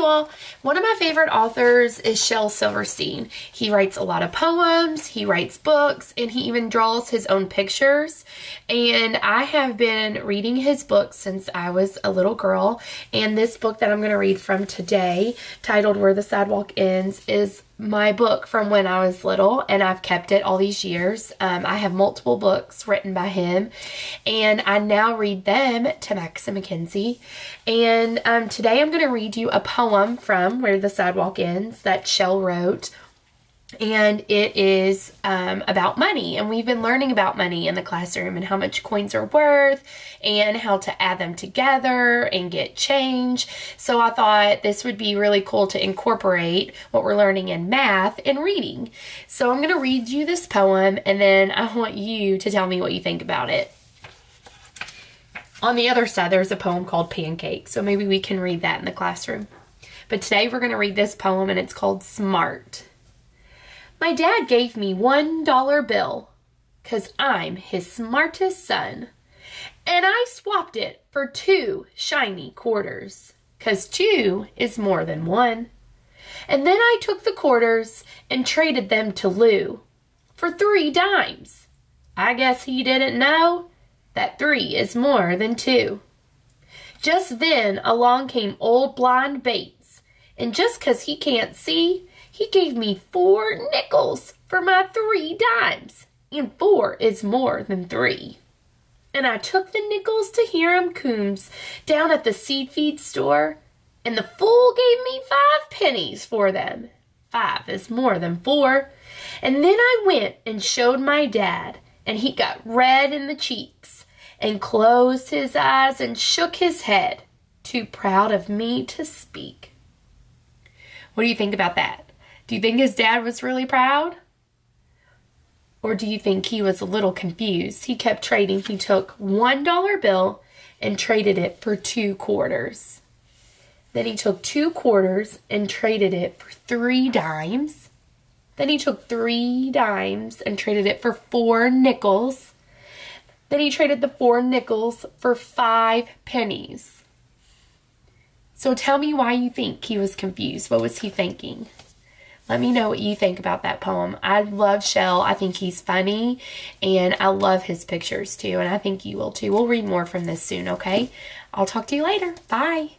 you all. One of my favorite authors is Shel Silverstein. He writes a lot of poems, he writes books, and he even draws his own pictures. And I have been reading his books since I was a little girl. And this book that I'm going to read from today, titled Where the Sidewalk Ends, is my book from when I was little, and I've kept it all these years. Um, I have multiple books written by him, and I now read them to Max and Mackenzie. And um, today I'm going to read you a poem from Where the Sidewalk Ends that Shel wrote and it is um, about money. And we've been learning about money in the classroom and how much coins are worth and how to add them together and get change. So I thought this would be really cool to incorporate what we're learning in math and reading. So I'm going to read you this poem and then I want you to tell me what you think about it. On the other side, there's a poem called Pancake, so maybe we can read that in the classroom. But today we're going to read this poem and it's called Smart. My dad gave me one dollar bill, cause I'm his smartest son. And I swapped it for two shiny quarters, cause two is more than one. And then I took the quarters and traded them to Lou for three dimes. I guess he didn't know that three is more than two. Just then along came old blind Bates, and just 'cause he can't see, he gave me four nickels for my three dimes, and four is more than three. And I took the nickels to Hiram Coombs down at the seed feed store, and the fool gave me five pennies for them. Five is more than four. And then I went and showed my dad, and he got red in the cheeks, and closed his eyes and shook his head, too proud of me to speak. What do you think about that? Do you think his dad was really proud? Or do you think he was a little confused? He kept trading. He took one dollar bill and traded it for two quarters. Then he took two quarters and traded it for three dimes. Then he took three dimes and traded it for four nickels. Then he traded the four nickels for five pennies. So tell me why you think he was confused. What was he thinking? Let me know what you think about that poem. I love Shel. I think he's funny and I love his pictures too. And I think you will too. We'll read more from this soon, okay? I'll talk to you later. Bye.